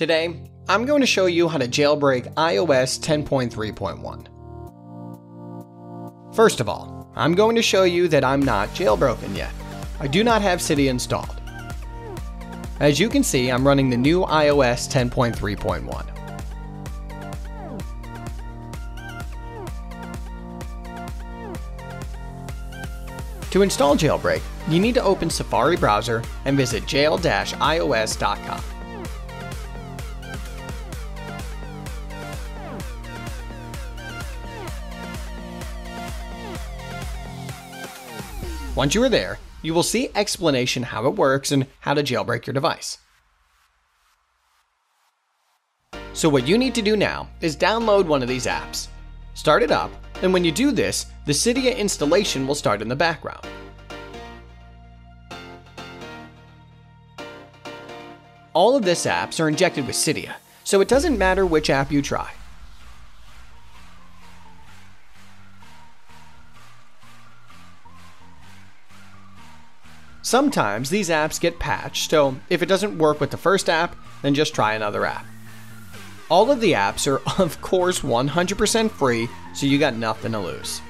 Today, I'm going to show you how to jailbreak iOS 10.3.1. First of all, I'm going to show you that I'm not jailbroken yet. I do not have Cydia installed. As you can see, I'm running the new iOS 10.3.1. To install Jailbreak, you need to open Safari browser and visit jail-ios.com. Once you are there, you will see explanation how it works and how to jailbreak your device. So what you need to do now is download one of these apps. Start it up, and when you do this, the Cydia installation will start in the background. All of these apps are injected with Cydia, so it doesn't matter which app you try. Sometimes these apps get patched, so if it doesn't work with the first app, then just try another app. All of the apps are, of course, 100% free, so you got nothing to lose.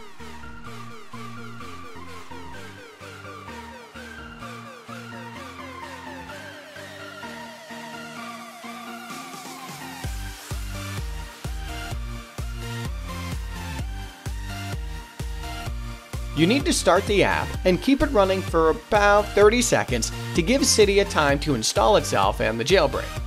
You need to start the app and keep it running for about 30 seconds to give Cydia time to install itself and the jailbreak.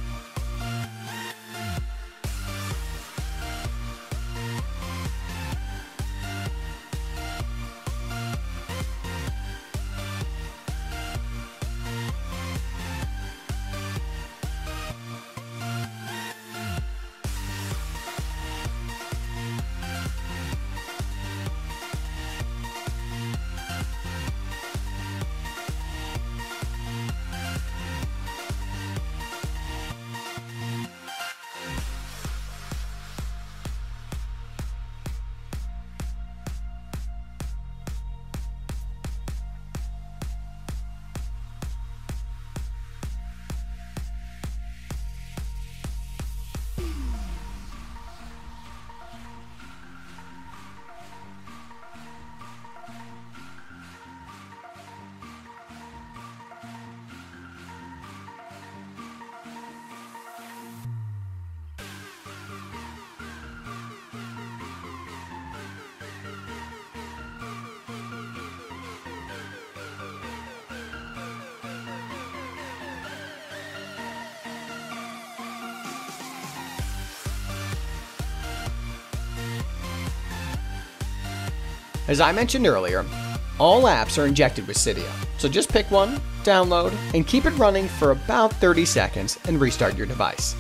As I mentioned earlier, all apps are injected with Cydia, so just pick one, download, and keep it running for about 30 seconds and restart your device.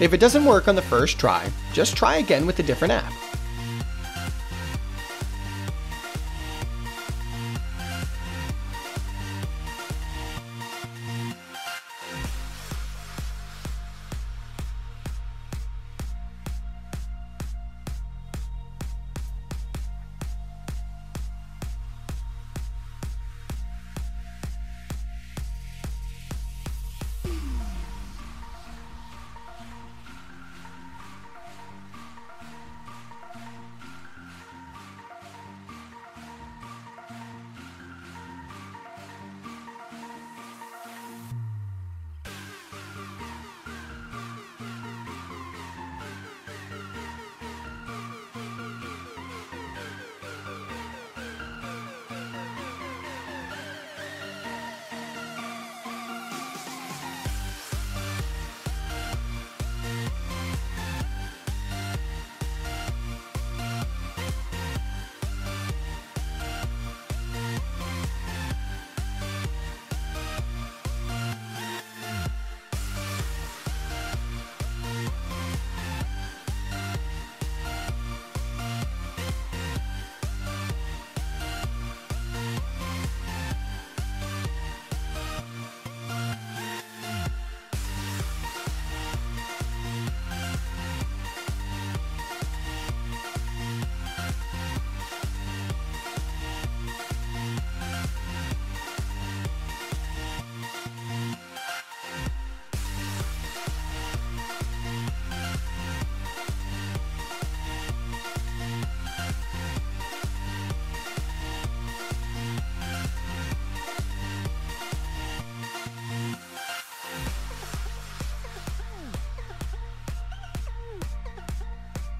If it doesn't work on the first try, just try again with a different app.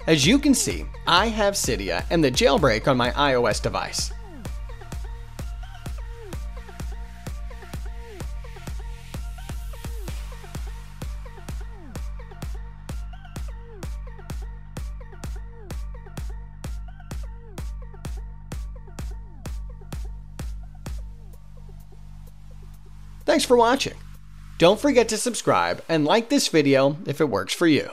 As you can see, I have Cydia and the jailbreak on my iOS device. Thanks for watching. Don't forget to subscribe and like this video if it works for you.